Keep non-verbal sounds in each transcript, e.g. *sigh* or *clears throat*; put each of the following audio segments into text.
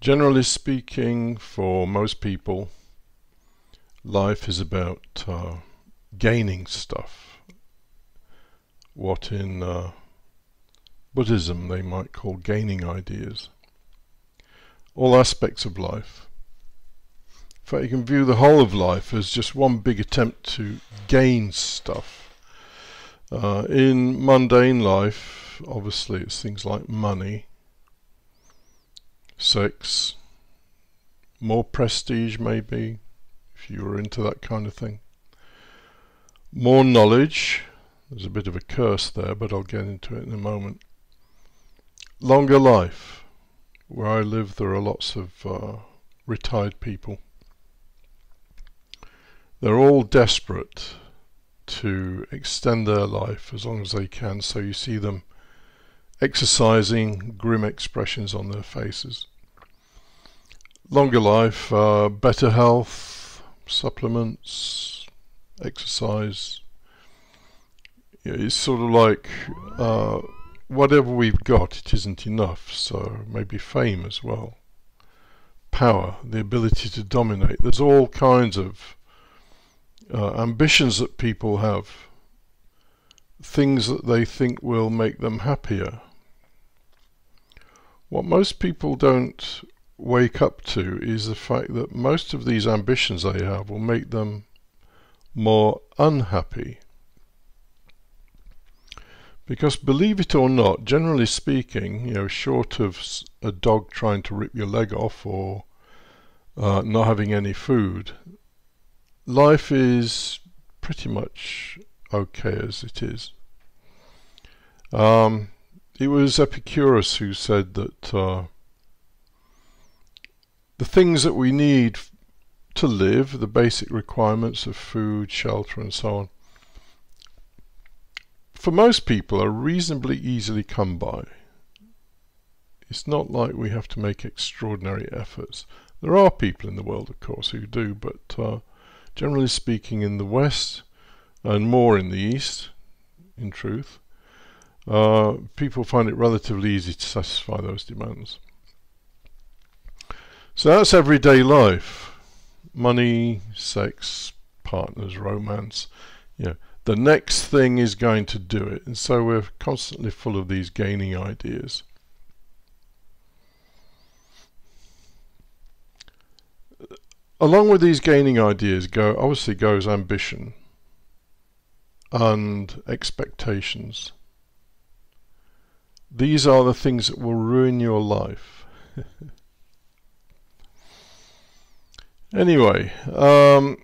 Generally speaking, for most people, life is about uh, gaining stuff. What in uh, Buddhism they might call gaining ideas. All aspects of life. In fact, you can view the whole of life as just one big attempt to gain stuff. Uh, in mundane life, obviously, it's things like money sex, more prestige maybe, if you were into that kind of thing. More knowledge, there's a bit of a curse there, but I'll get into it in a moment. Longer life, where I live there are lots of uh, retired people. They're all desperate to extend their life as long as they can, so you see them exercising, grim expressions on their faces. Longer life, uh, better health, supplements, exercise. It's sort of like uh, whatever we've got, it isn't enough, so maybe fame as well. Power, the ability to dominate. There's all kinds of uh, ambitions that people have, things that they think will make them happier. What most people don't wake up to is the fact that most of these ambitions they have will make them more unhappy. Because believe it or not, generally speaking, you know, short of a dog trying to rip your leg off or uh, not having any food, life is pretty much okay as it is. Um, it was Epicurus who said that uh, the things that we need to live, the basic requirements of food, shelter, and so on, for most people are reasonably easily come by. It's not like we have to make extraordinary efforts. There are people in the world, of course, who do, but uh, generally speaking, in the West and more in the East, in truth, uh, people find it relatively easy to satisfy those demands. So that's everyday life. Money, sex, partners, romance. Yeah. The next thing is going to do it. And so we're constantly full of these gaining ideas. Along with these gaining ideas go obviously goes ambition and expectations. These are the things that will ruin your life. *laughs* anyway, um,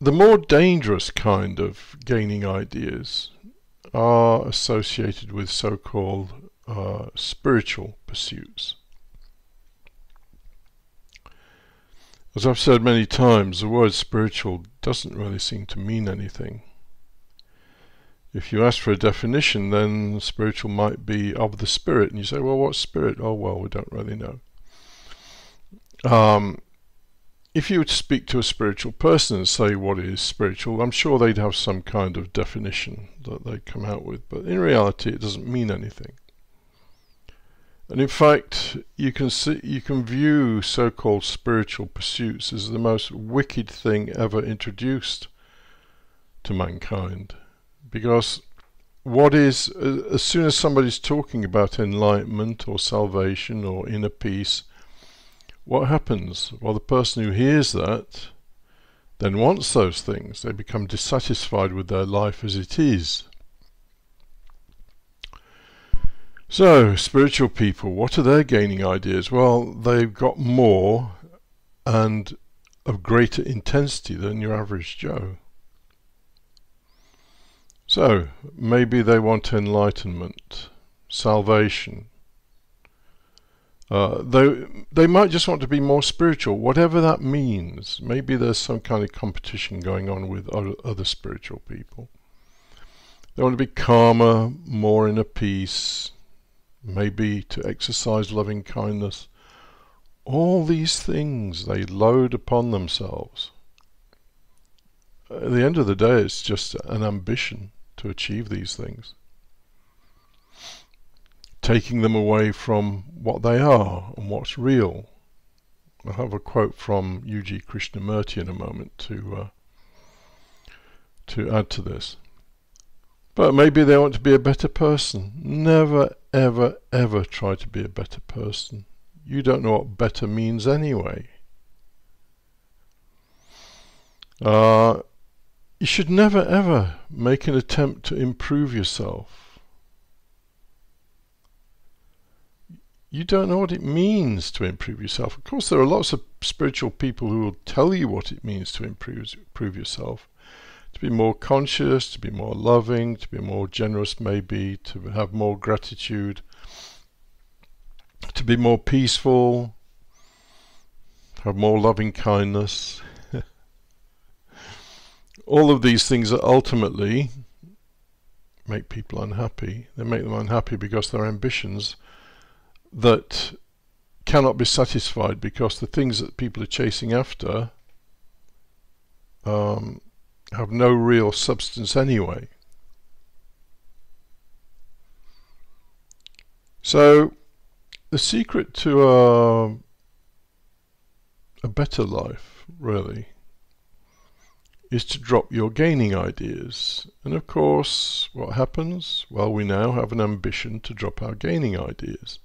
the more dangerous kind of gaining ideas are associated with so-called uh, spiritual pursuits. As I've said many times, the word spiritual doesn't really seem to mean anything. If you ask for a definition, then spiritual might be of the spirit, and you say, well, what's spirit? Oh, well, we don't really know. Um, if you were to speak to a spiritual person and say what is spiritual, I'm sure they'd have some kind of definition that they'd come out with, but in reality, it doesn't mean anything. And in fact, you can see, you can view so-called spiritual pursuits as the most wicked thing ever introduced to mankind because what is as soon as somebody's talking about enlightenment or salvation or inner peace what happens well the person who hears that then wants those things? They become dissatisfied with their life as it is. So spiritual people what are their gaining ideas? Well they've got more and of greater intensity than your average joe. So, maybe they want enlightenment, salvation. Uh, they, they might just want to be more spiritual, whatever that means. Maybe there's some kind of competition going on with other spiritual people. They want to be calmer, more in a peace, maybe to exercise loving kindness. All these things they load upon themselves. At the end of the day, it's just an ambition to achieve these things. Taking them away from what they are and what's real. I'll have a quote from U.G. Krishnamurti in a moment to uh, to add to this. But maybe they want to be a better person. Never, ever, ever try to be a better person. You don't know what better means anyway. Uh, you should never, ever make an attempt to improve yourself. You don't know what it means to improve yourself. Of course, there are lots of spiritual people who will tell you what it means to improve, improve yourself to be more conscious, to be more loving, to be more generous, maybe, to have more gratitude, to be more peaceful, have more loving kindness. *laughs* All of these things that ultimately make people unhappy. They make them unhappy because they're ambitions that cannot be satisfied because the things that people are chasing after um, have no real substance anyway. So, the secret to a, a better life, really, is to drop your gaining ideas. And of course, what happens? Well, we now have an ambition to drop our gaining ideas,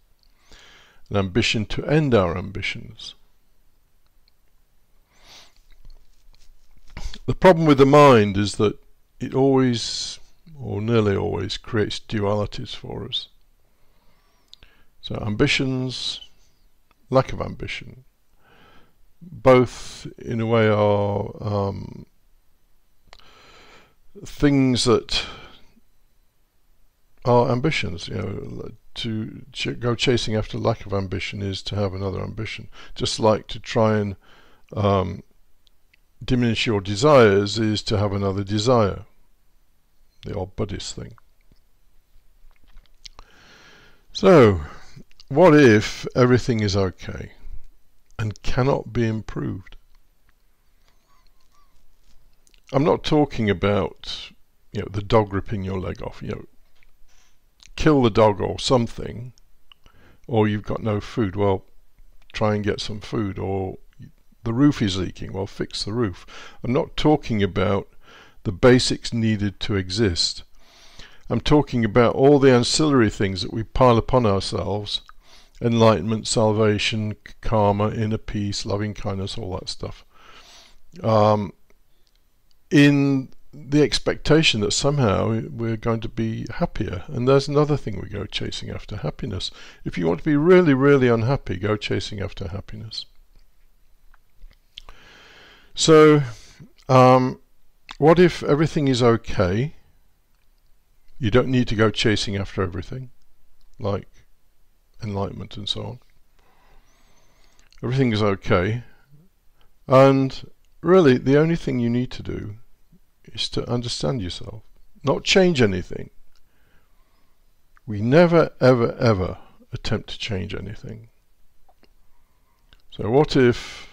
an ambition to end our ambitions. The problem with the mind is that it always, or nearly always, creates dualities for us. So ambitions, lack of ambition, both in a way are um, things that are ambitions. You know, to ch go chasing after lack of ambition is to have another ambition. Just like to try and um, diminish your desires is to have another desire. The old Buddhist thing. So, what if everything is okay and cannot be improved? I'm not talking about you know the dog ripping your leg off. You know, kill the dog or something, or you've got no food. Well, try and get some food, or the roof is leaking, well fix the roof. I'm not talking about the basics needed to exist. I'm talking about all the ancillary things that we pile upon ourselves enlightenment, salvation, karma, inner peace, loving kindness, all that stuff. Um, in the expectation that somehow we're going to be happier. And there's another thing we go chasing after happiness. If you want to be really, really unhappy, go chasing after happiness. So, um, what if everything is okay? You don't need to go chasing after everything, like enlightenment and so on. Everything is okay. And really, the only thing you need to do is to understand yourself, not change anything. We never, ever, ever attempt to change anything. So, what if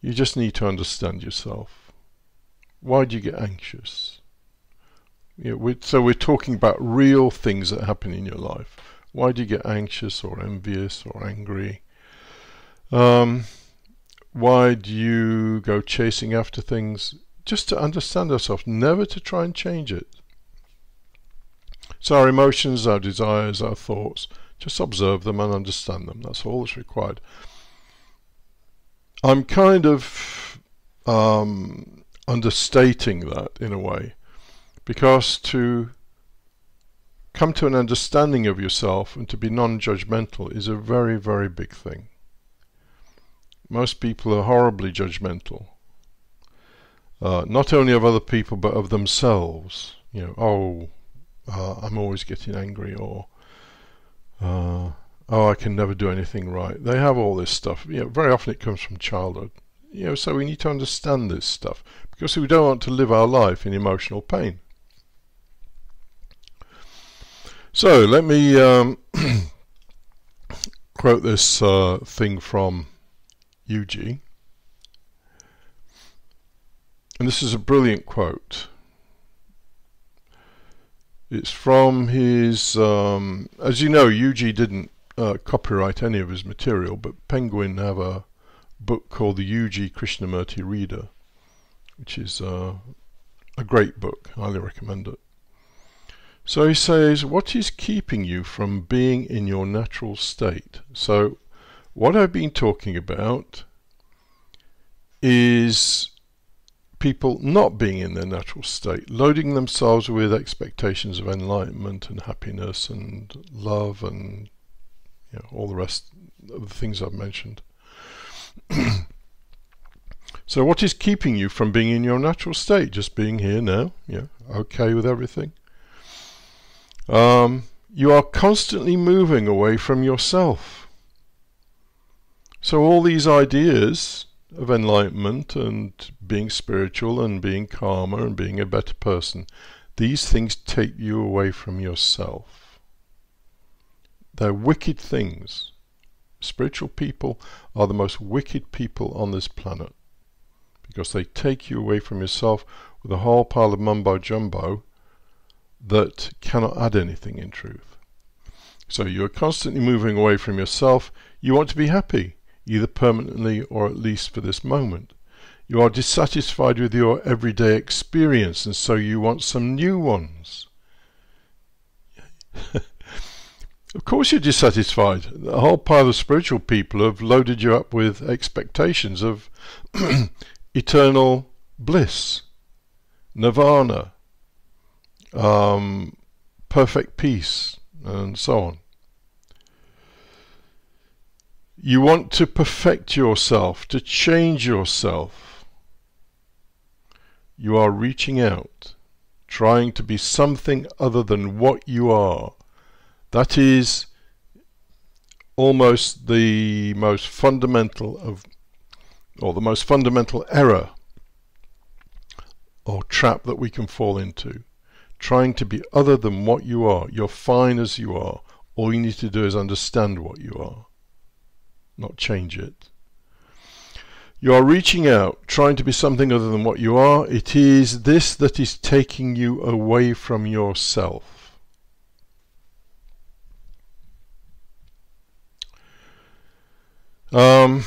you just need to understand yourself. Why do you get anxious? You know, we're, so we're talking about real things that happen in your life. Why do you get anxious or envious or angry? Um, why do you go chasing after things? Just to understand ourselves, never to try and change it. So our emotions, our desires, our thoughts, just observe them and understand them. That's all that's required. I'm kind of um, understating that in a way because to come to an understanding of yourself and to be non-judgmental is a very very big thing most people are horribly judgmental uh, not only of other people but of themselves you know oh uh, I'm always getting angry or uh, oh, I can never do anything right. They have all this stuff. You know, very often it comes from childhood. You know, so we need to understand this stuff because we don't want to live our life in emotional pain. So let me um, *coughs* quote this uh, thing from UG. And this is a brilliant quote. It's from his, um, as you know, U.G. didn't uh, copyright any of his material, but Penguin have a book called the U.G. Krishnamurti Reader, which is uh, a great book. Highly recommend it. So he says, what is keeping you from being in your natural state? So what I've been talking about is people not being in their natural state, loading themselves with expectations of enlightenment and happiness and love and you know, all the rest of the things I've mentioned. *clears throat* so what is keeping you from being in your natural state? Just being here now, yeah, okay with everything. Um, you are constantly moving away from yourself. So all these ideas of enlightenment and being spiritual and being calmer and being a better person, these things take you away from yourself. They're wicked things. Spiritual people are the most wicked people on this planet because they take you away from yourself with a whole pile of mumbo jumbo that cannot add anything in truth. So you're constantly moving away from yourself. You want to be happy either permanently or at least for this moment. You are dissatisfied with your everyday experience and so you want some new ones. *laughs* of course you're dissatisfied. A whole pile of spiritual people have loaded you up with expectations of *clears throat* eternal bliss, nirvana, um, perfect peace, and so on. You want to perfect yourself, to change yourself. You are reaching out, trying to be something other than what you are. That is almost the most fundamental of, or the most fundamental error or trap that we can fall into. Trying to be other than what you are. You're fine as you are. All you need to do is understand what you are not change it. You are reaching out, trying to be something other than what you are. It is this that is taking you away from yourself. Um,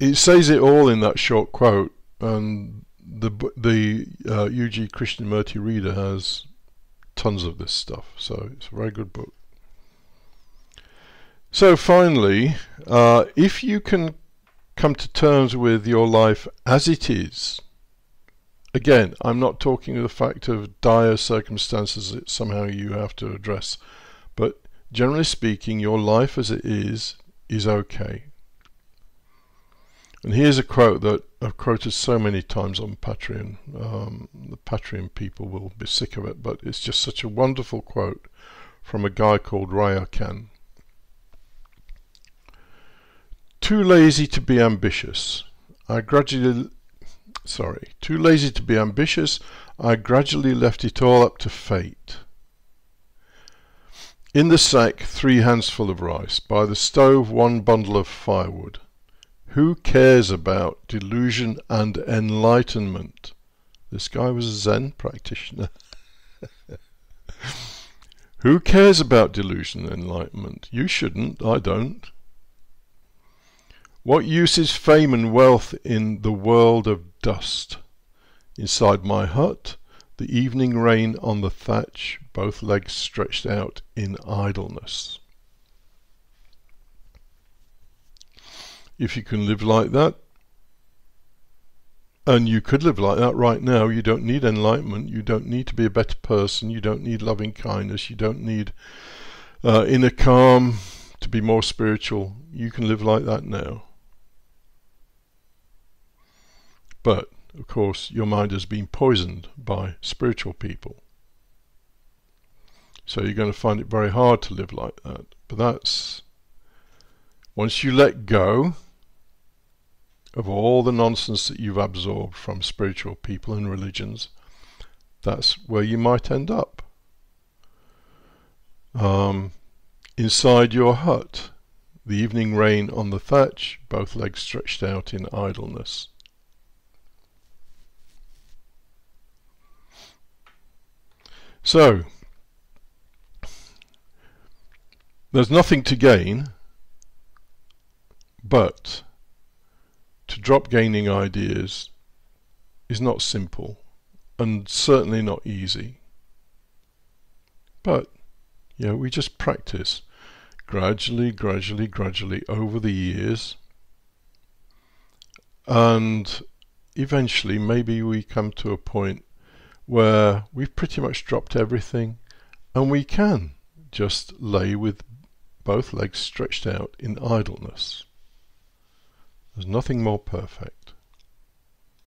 it says it all in that short quote, and the the uh, U.G. Krishnamurti reader has tons of this stuff, so it's a very good book. So finally, uh, if you can come to terms with your life as it is, again, I'm not talking of the fact of dire circumstances that somehow you have to address, but generally speaking, your life as it is is okay. And here's a quote that I've quoted so many times on Patreon. Um, the Patreon people will be sick of it, but it's just such a wonderful quote from a guy called Raya Too lazy to be ambitious. I gradually, sorry, too lazy to be ambitious, I gradually left it all up to fate. In the sack, three handsful of rice. By the stove, one bundle of firewood. Who cares about delusion and enlightenment? This guy was a Zen practitioner. *laughs* Who cares about delusion and enlightenment? You shouldn't, I don't. What use is fame and wealth in the world of dust? Inside my hut, the evening rain on the thatch, both legs stretched out in idleness. If you can live like that, and you could live like that right now, you don't need enlightenment, you don't need to be a better person, you don't need loving kindness, you don't need uh, inner calm to be more spiritual. You can live like that now. But, of course, your mind has been poisoned by spiritual people. So you're going to find it very hard to live like that. But that's, once you let go of all the nonsense that you've absorbed from spiritual people and religions, that's where you might end up. Um, inside your hut, the evening rain on the thatch, both legs stretched out in idleness. So, there's nothing to gain, but to drop gaining ideas is not simple and certainly not easy. But, you know, we just practice gradually, gradually, gradually over the years. And eventually, maybe we come to a point where we've pretty much dropped everything and we can just lay with both legs stretched out in idleness. There's nothing more perfect.